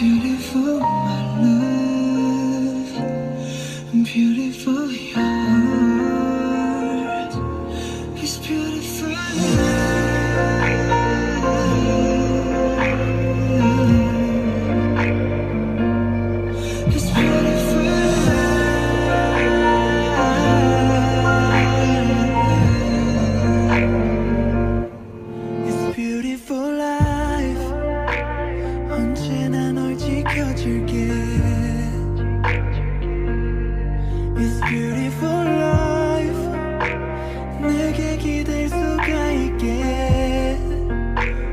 Beautiful my love, beautiful life 언제나 널 지켜줄게 It's beautiful life 내게 기댈 수가 있게